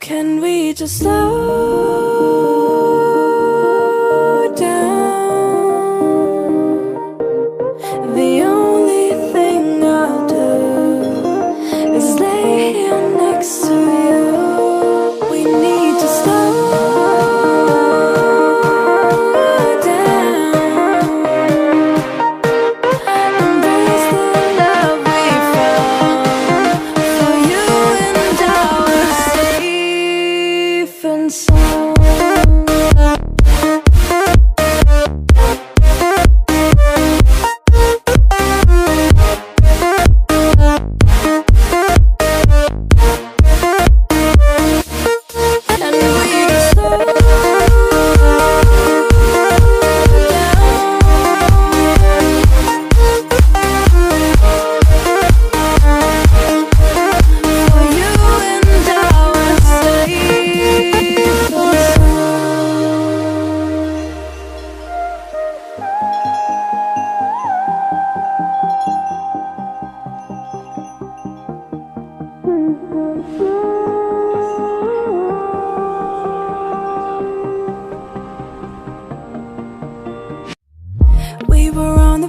Can we just slow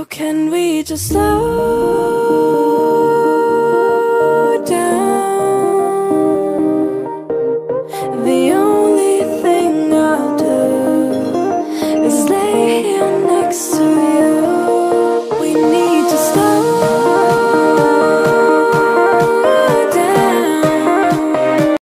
So can we just slow